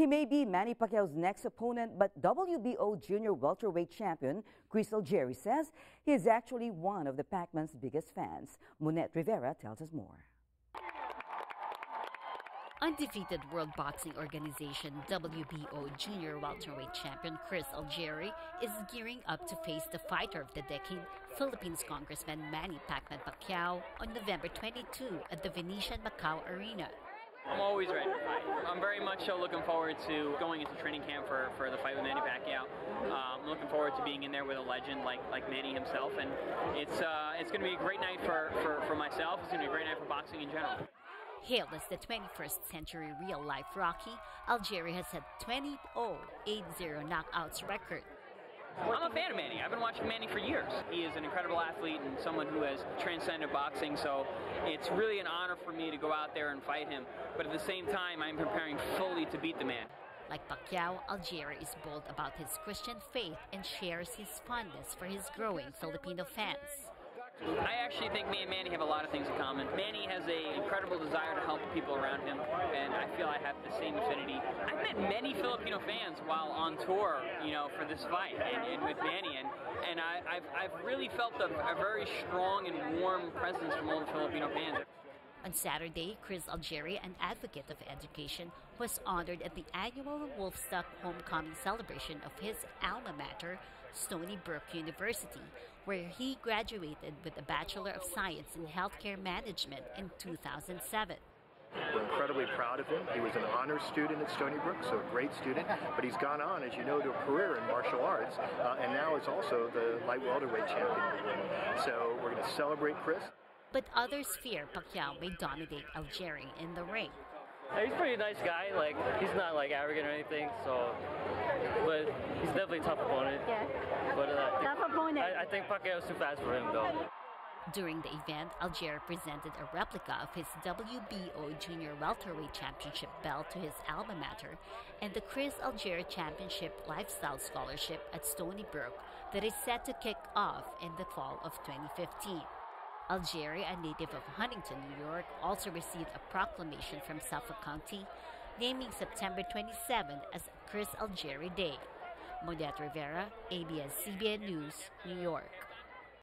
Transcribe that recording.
He may be Manny Pacquiao's next opponent, but WBO junior welterweight champion Chris Algieri says he is actually one of the Pacman's biggest fans. Monette Rivera tells us more. Undefeated World Boxing Organization WBO junior welterweight champion Chris Algieri is gearing up to face the fighter of the decade, Philippines Congressman Manny Pacman Pacquiao, on November 22 at the Venetian Macau Arena. I'm always ready to fight. I'm very much so looking forward to going into training camp for, for the fight with Manny Pacquiao. Uh, I'm looking forward to being in there with a legend like like Manny himself, and it's uh, it's going to be a great night for, for, for myself. It's going to be a great night for boxing in general. Hailed as the 21st century real life Rocky, Algieri has had 20 0 8 0 knockouts record I'm a fan of Manny. I've been watching Manny for years. He is an incredible athlete and someone who has transcended boxing, so it's really an honor for me to go out there and fight him. But at the same time, I'm preparing fully to beat the man. Like Pacquiao, Algieri is bold about his Christian faith and shares his fondness for his growing Filipino fans. I actually think me and Manny have a lot of things in common. Manny has an incredible desire to help people around him, and I feel I have the same affinity. I've met many Filipino fans while on tour, you know, for this fight and, and with Manny, and, and I, have I've really felt a, a very strong and warm presence from all the Filipino fans. On Saturday, Chris Algieri, an advocate of education, was honored at the annual Wolfstock homecoming celebration of his alma mater, Stony Brook University, where he graduated with a Bachelor of Science in Healthcare Management in 2007. We're incredibly proud of him. He was an honors student at Stony Brook, so a great student. But he's gone on, as you know, to a career in martial arts, uh, and now is also the light welterweight champion. So we're going to celebrate Chris. But others fear Pacquiao may dominate Algieri in the ring. He's a pretty nice guy. Like he's not like arrogant or anything. So, but he's definitely a tough opponent. Yeah. But uh, tough opponent. I, I think Pacquiao's too fast for him though. During the event, Algieri presented a replica of his WBO Junior Welterweight Championship belt to his alma mater and the Chris Algieri Championship Lifestyle Scholarship at Stony Brook that is set to kick off in the fall of 2015. Algieri, a native of Huntington, New York, also received a proclamation from Suffolk County naming September 27 as Chris Algieri Day. Monette Rivera, ABS-CBN News, New York.